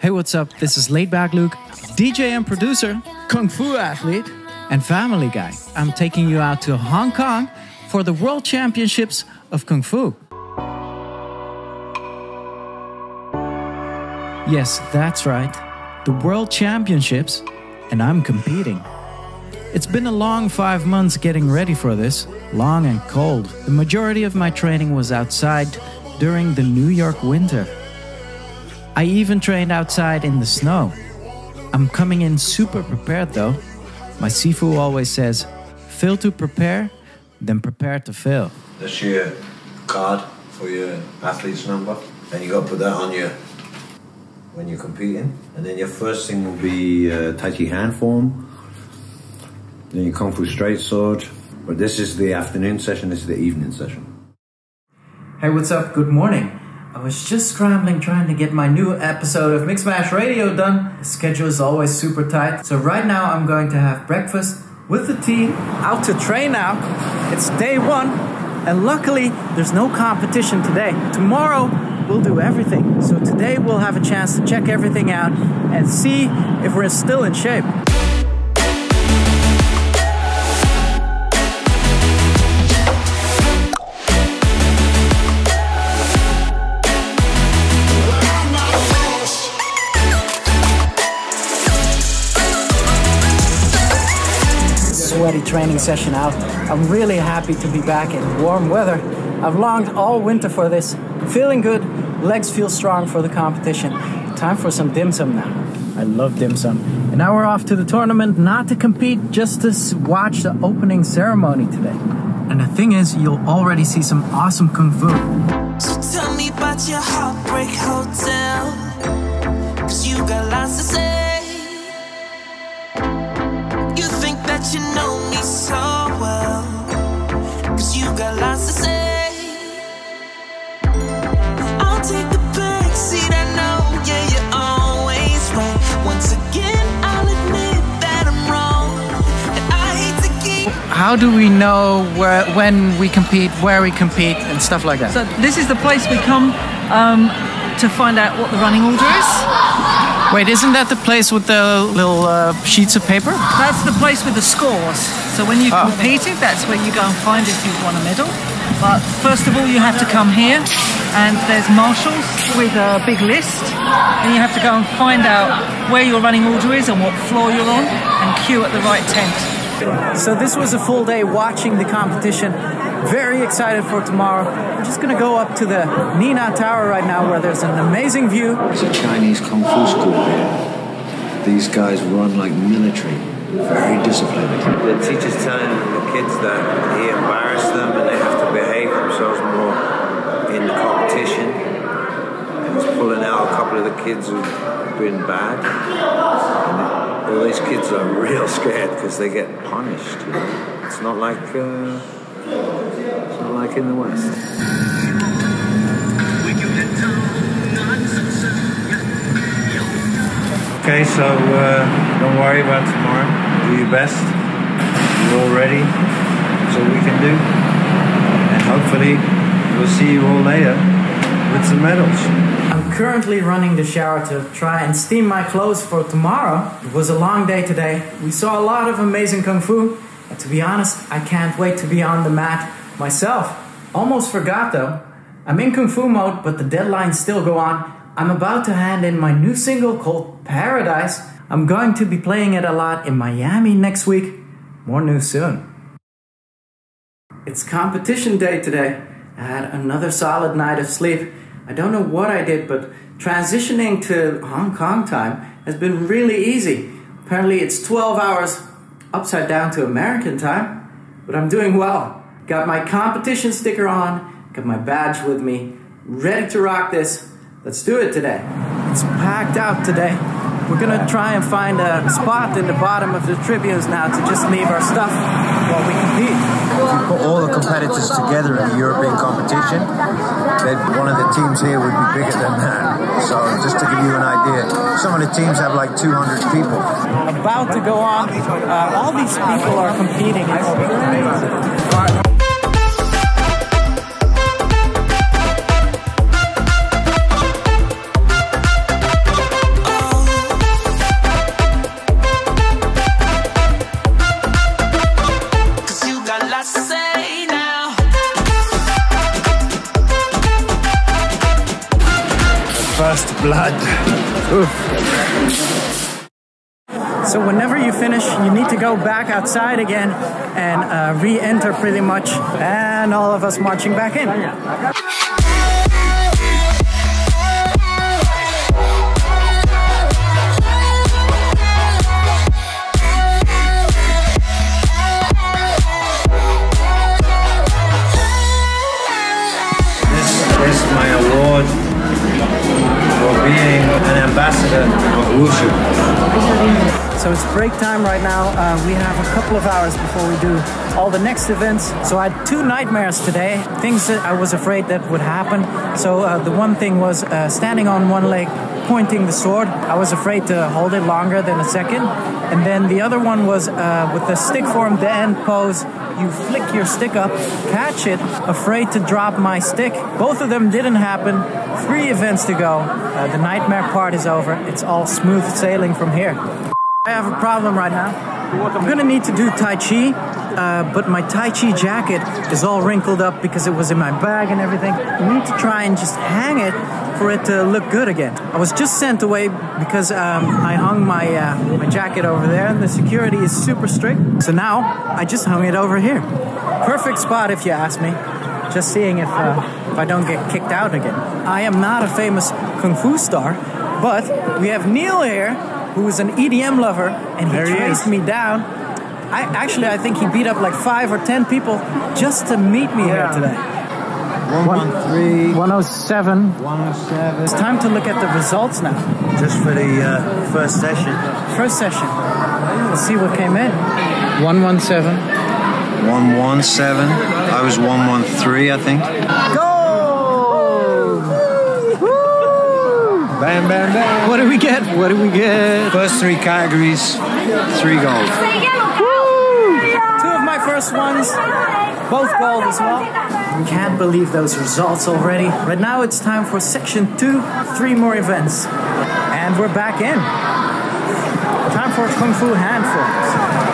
Hey, what's up? This is Laidback Luke, DJ and producer, Kung Fu athlete, and family guy. I'm taking you out to Hong Kong for the World Championships of Kung Fu. Yes, that's right. The World Championships, and I'm competing. It's been a long five months getting ready for this, long and cold. The majority of my training was outside during the New York winter. I even trained outside in the snow. I'm coming in super prepared though. My Sifu always says, fail to prepare, then prepare to fail. That's your card for your athlete's number. And you got to put that on your when you're competing. And then your first thing will be uh, Tai Chi hand form. Then your Kung Fu straight sword. But this is the afternoon session, this is the evening session. Hey, what's up? Good morning. I was just scrambling trying to get my new episode of Mixmash Radio done. The schedule is always super tight. So right now I'm going to have breakfast with the team out to train now. It's day one and luckily there's no competition today. Tomorrow we'll do everything. So today we'll have a chance to check everything out and see if we're still in shape. Training session out. I'm really happy to be back in warm weather. I've longed all winter for this. Feeling good, legs feel strong for the competition. Time for some dim sum now. I love dim sum. And now we're off to the tournament, not to compete, just to watch the opening ceremony today. And the thing is, you'll already see some awesome kung fu. So tell me about your heartbreak hotel. How do we know where, when we compete, where we compete, and stuff like that? So this is the place we come um, to find out what the running order is. Wait, isn't that the place with the little uh, sheets of paper? That's the place with the scores. So when you Oh. competed, that's where you go and find if you've won a medal. But first of all, you have to come here, and there's marshals with a big list, and you have to go and find out where your running order is and what floor you're on, and queue at the right tent. So this was a full day watching the competition. Very excited for tomorrow. We're just gonna go up to the Nina Tower right now where there's an amazing view. It's a Chinese Kung Fu school here. These guys run like military, very disciplined. The teacher's telling the kids that he embarrassed them and they have to behave themselves more in the competition. And he's pulling out a couple of the kids who've been bad. All these kids are real scared because they get punished. It's not like uh, it's not like in the West. Okay, so uh, don't worry about tomorrow. Do your best. You're all ready. That's all we can do. And hopefully, we'll see you all later with some medals. Currently running the shower to try and steam my clothes for tomorrow. It was a long day today. We saw a lot of amazing kung fu. To be honest, I can't wait to be on the mat myself. Almost forgot though. I'm in kung fu mode, but the deadlines still go on. I'm about to hand in my new single called Paradise. I'm going to be playing it a lot in Miami next week. More news soon. It's competition day today. I had another solid night of sleep. I don't know what I did, but transitioning to Hong Kong time has been really easy. Apparently, it's 12 hours upside down to American time, but I'm doing well. Got my competition sticker on, got my badge with me, ready to rock this. Let's do it today. It's packed out today. We're gonna try and find a spot in the bottom of the tribunes now to just leave our stuff while we compete. Put all the competitors together in a European competition, then one of the teams here would be bigger than that. So just to give you an idea, some of the teams have like 200 people. about to go on. Uh, all these people are competing. Blood. So whenever you finish, you need to go back outside again and uh, re-enter pretty much, and all of us marching back in. An ambassador of Wushu. So it's break time right now. Uh, we have a couple of hours before we do all the next events. So I had two nightmares today, things that I was afraid that would happen. So uh, the one thing was uh, standing on one leg, pointing the sword. I was afraid to hold it longer than a second. And then the other one was uh, with the stick form, the end pose. You flick your stick up, catch it, afraid to drop my stick. Both of them didn't happen. Three events to go. Uh, the nightmare part is over. It's all smooth sailing from here. I have a problem right now. I'm gonna need to do Tai Chi, uh, but my Tai Chi jacket is all wrinkled up because it was in my bag and everything. I need to try and just hang it for it to look good again. I was just sent away because um, I hung my uh, my jacket over there, and the security is super strict. So now I just hung it over here. Perfect spot if you ask me. Just seeing if uh, if I don't get kicked out again. I am not a famous kung fu star, but we have Neil here who is an EDM lover, and he There he traced is. me down. I actually, I think he beat up like five or ten people just to meet me here today. 113, 107. 107. It's time to look at the results now. Just for the uh, first session. First session. Let's see what came in. 117. 117. I was 113, I think. Gold! Bam, bam, bam. What do we get? What do we get? First three categories, three gold. Two of my first ones, both gold as well. We Can't believe those results already. Right now it's time for section two, three more events. And we're back in. Time for Kung Fu Hand handfuls.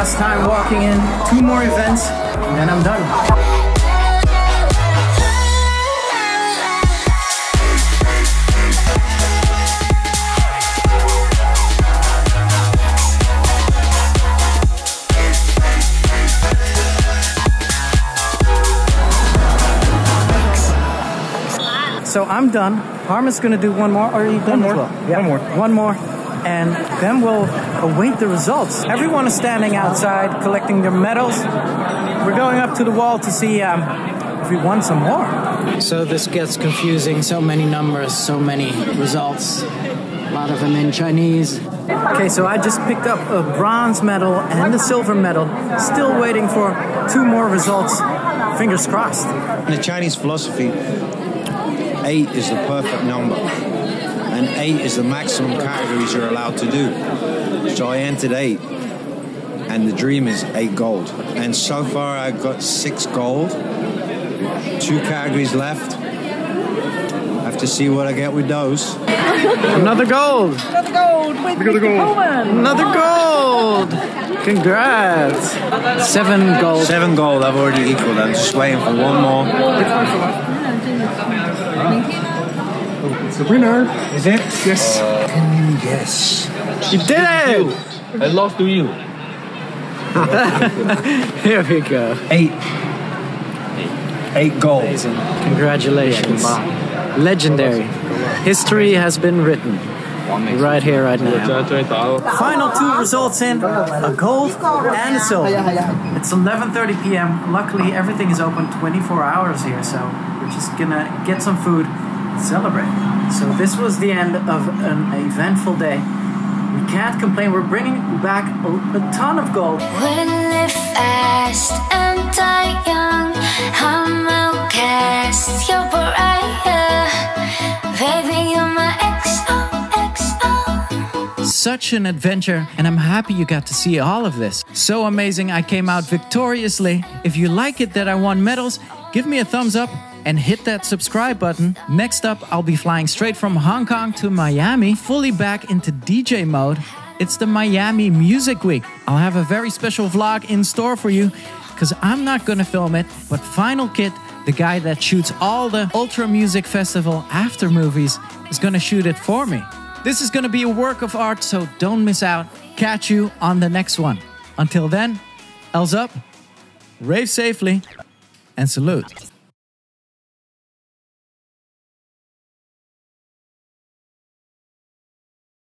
Last time walking in, two more events, and then I'm done. So I'm done. Harman's gonna do one more. Are you done? One as more. well? Yeah. One more. One more. And then we'll await the results. Everyone is standing outside collecting their medals. We're going up to the wall to see um, if we won some more. So this gets confusing. So many numbers, so many results. A lot of them in Chinese. Okay, so I just picked up a bronze medal and a silver medal. Still waiting for two more results. Fingers crossed. In the Chinese philosophy, eight is the perfect number, and eight is the maximum categories you're allowed to do. So I entered eight, and the dream is eight gold. And so far, I've got six gold, two categories left. I have to see what I get with those. Another gold. Another gold with Mr. Coleman. Another gold. Congrats. Seven gold. Seven gold, I've already equaled. I'm just waiting for one more. Oh, it's a winner. Is it? Yes. Can you guess? You did it! I lost to you. Here we go. Eight. Eight, goals. Congratulations. Legendary. History has been written. Right here, right now. Final two results in a gold and a silver. It's 11:30 p.m. Luckily, everything is open 24 hours here, so we're just gonna get some food celebrate. So this was the end of an eventful day. We can't complain. We're bringing back a, a ton of gold. We live fast and die young. I'm outcast, you're pariah. Baby, you're my XOXO. Such an adventure, and I'm happy you got to see all of this. So amazing, I came out victoriously. If you like it that I won medals, give me a thumbs up and hit that subscribe button. Next up, I'll be flying straight from Hong Kong to Miami, fully back into DJ mode. It's the Miami Music Week. I'll have a very special vlog in store for you. because I'm not gonna film it, but Final Kit, the guy that shoots all the Ultra Music Festival after movies, is gonna shoot it for me. This is gonna be a work of art, so don't miss out. Catch you on the next one. Until then, L's up, rave safely, and salute.